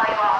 台